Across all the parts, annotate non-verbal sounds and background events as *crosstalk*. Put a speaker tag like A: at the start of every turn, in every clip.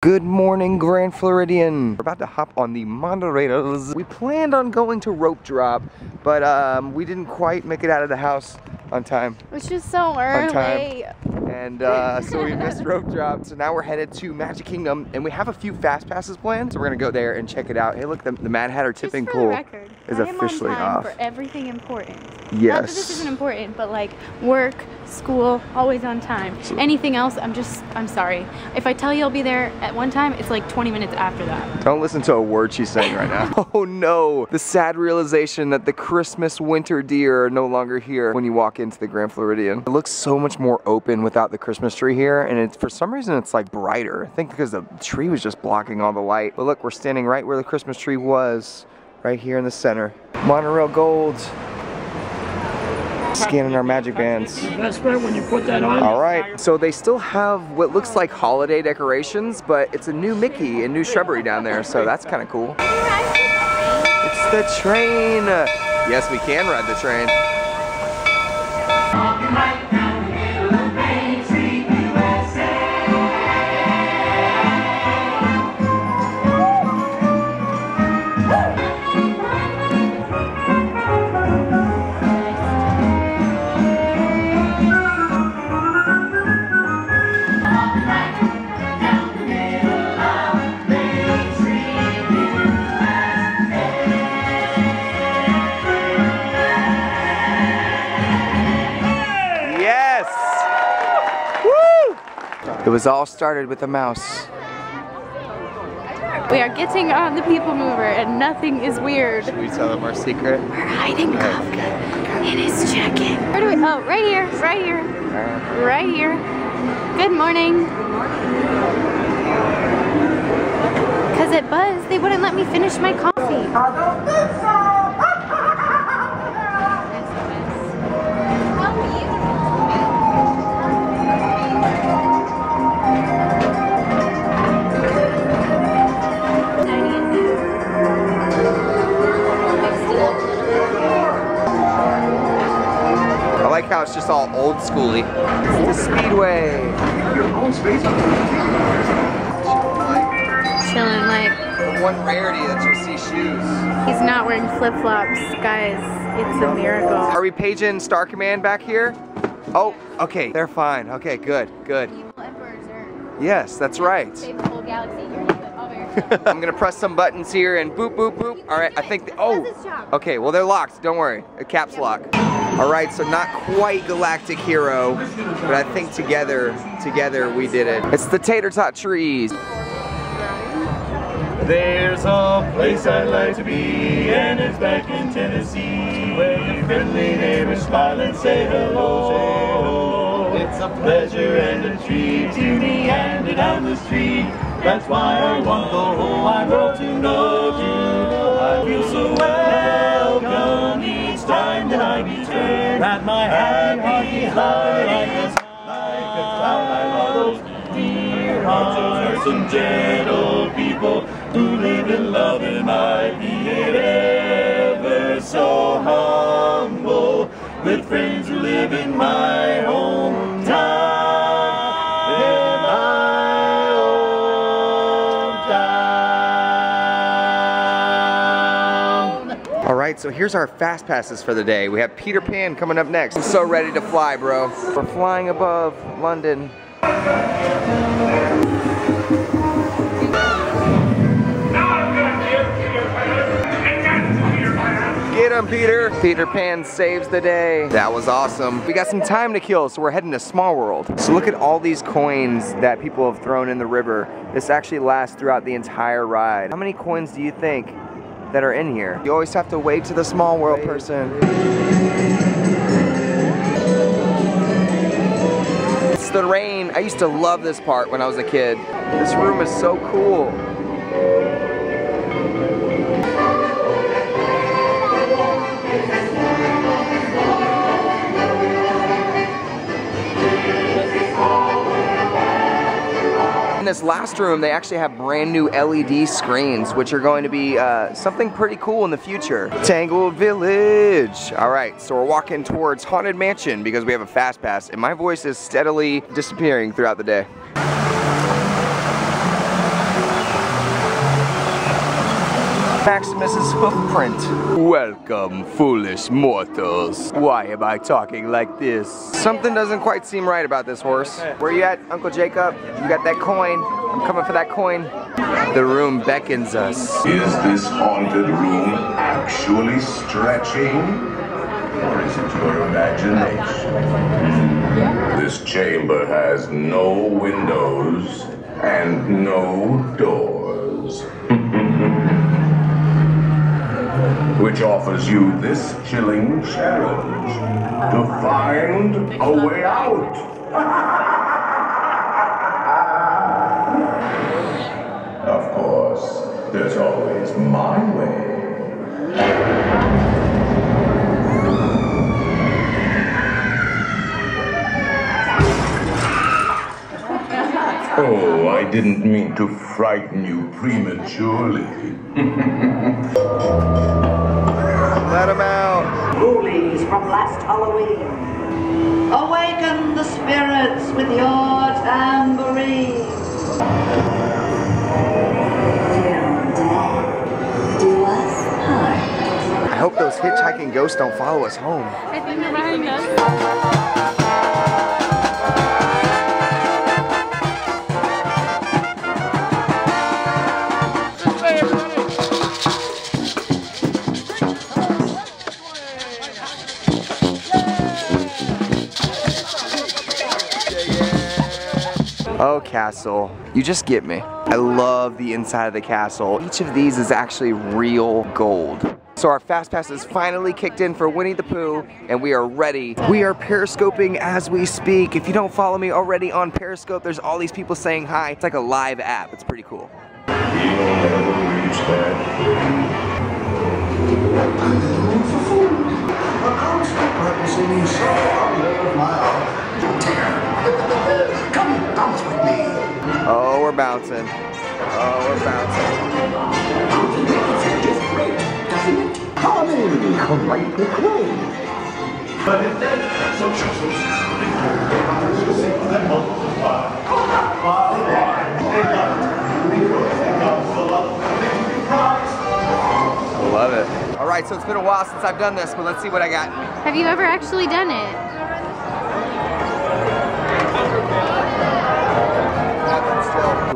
A: Good morning, Grand Floridian. We're about to hop on the monorails. We planned on going to rope drop, but um, we didn't quite make it out of the house on time.
B: It's just so early.
A: And uh, so we missed rope drop. So now we're headed to Magic Kingdom and we have a few fast passes planned. So we're gonna go there and check it out. Hey look, the, the Mad Hatter tipping pool
B: record,
A: is officially
B: on time
A: off.
B: for everything important. Not that
A: Yes.
B: this isn't important, but like work, school, always on time. Anything else, I'm just, I'm sorry. If I tell you I'll be there at one time, it's like 20 minutes after that.
A: Don't listen to a word she's saying right now. *laughs* oh no, the sad realization that the Christmas winter deer are no longer here when you walk into the Grand Floridian. It looks so much more open without the Christmas tree here and it's for some reason it's like brighter. I think because the tree was just blocking all the light. But look, we're standing right where the Christmas tree was, right here in the center. Monorail Gold. Scanning our magic bands.
C: That's right when you put that on.
A: All right, so they still have what looks like holiday decorations, but it's a new Mickey and new shrubbery down there, so that's kind of cool. It's the train. Yes, we can ride the train. It was all started with a mouse.
B: We are getting on the people mover and nothing is weird.
A: Should we tell them our secret?
B: We're hiding Kafka. It is checking. Where do we, oh, right here, right here, right here. Good morning. Cause it buzzed, they wouldn't let me finish my coffee.
A: It's just all old schooly. It's the Speedway.
B: Chilling like
A: The one rarity that you'll see shoes.
B: he's not wearing flip flops, guys. It's a miracle.
A: Are we paging Star Command back here? Oh, okay, they're fine. Okay, good, good. Yes, that's right.
B: Save the whole galaxy. Here, you go. Over.
A: I'm gonna press some buttons here and boop, boop, boop. All right, I think, the, oh,
B: Does its job.
A: okay, well they're locked, don't worry, a caps lock. All right, so not quite Galactic Hero, but I think together, together we did it. It's the Tater Tot Trees.
C: There's a place I'd like to be, and it's back in Tennessee, where your friendly neighbors smile and say hello. It's a pleasure and a treat to be handed down the street. That's why I want the whole wide world to know you. I feel so welcome That my happy heart like a like a cloud. I love those dear hearts and gentle people who live in love and might be it ever so
A: right, so here's our fast passes for the day. We have Peter Pan coming up next. I'm so ready to fly, bro. We're flying above London. Get him, Peter. Peter Pan saves the day. That was awesome. We got some time to kill, so we're heading to Small World. So look at all these coins that people have thrown in the river. This actually lasts throughout the entire ride. How many coins do you think that are in here? You always have to wave to the Small World person. It's the rain. I used to love this part when I was a kid. This room is so cool. This last room, they actually have brand new LED screens, which are going to be uh, something pretty cool in the future. Tangled Village. All right, so we're walking towards Haunted Mansion because we have a fast pass, and my voice is steadily disappearing throughout the day. Maximus's footprint. Welcome, foolish mortals. Why am I talking like this? Something doesn't quite seem right about this horse. Where you at, Uncle Jacob? You got that coin? I'm coming for that coin. The room beckons us.
D: Is this haunted room actually stretching? Or is it your imagination? Hmm. This chamber has no windows and no doors. *laughs* Which offers you this chilling challenge to find a way out. *laughs* Of course, there's always my way. Didn't mean to frighten you prematurely. *laughs*
A: Let him out.
E: Ghoulies from last Halloween. Awaken the spirits with your tambourine. Do us harm.
A: I hope those hitchhiking ghosts don't follow us home.
B: I think they're behind us.
A: Castle. You just get me. I love the inside of the castle. Each of these is actually real gold. So our fast pass is finally kicked in for Winnie the Pooh and we are ready. We are periscoping as we speak. If you don't follow me already on Periscope, there's all these people saying hi. It's like a live app. It's pretty cool. Bouncing. Oh, we're bouncing. Love it. All right, so it's been a while since I've done this, but let's see what I got.
B: Have you ever actually done it?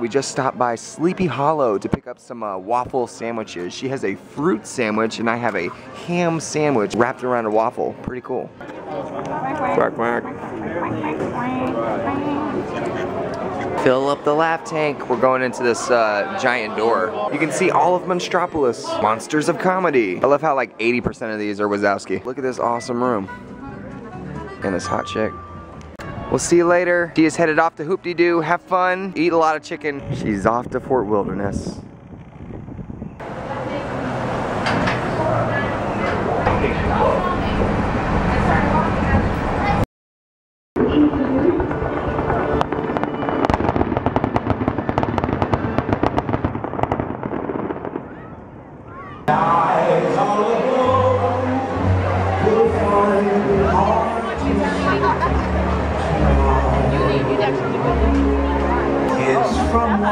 A: We just stopped by Sleepy Hollow to pick up some uh, waffle sandwiches. She has a fruit sandwich and I have a ham sandwich wrapped around a waffle. Pretty cool. Quack, quack. Fill up the laugh tank. We're going into this uh, giant door. You can see all of Monstropolis. Monsters of Comedy. I love how like 80% of these are Wazowski. Look at this awesome room. And this hot chick. We'll see you later. She is headed off to Hoop-Dee-Doo. Have fun. Eat a lot of chicken. She's off to Fort Wilderness.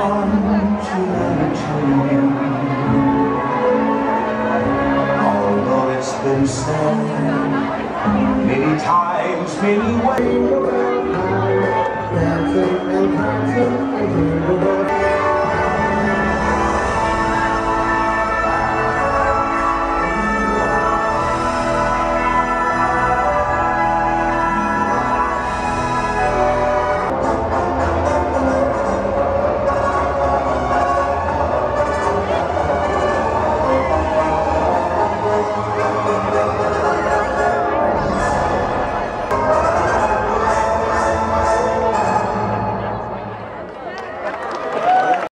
C: Although it's been said many times, many ways.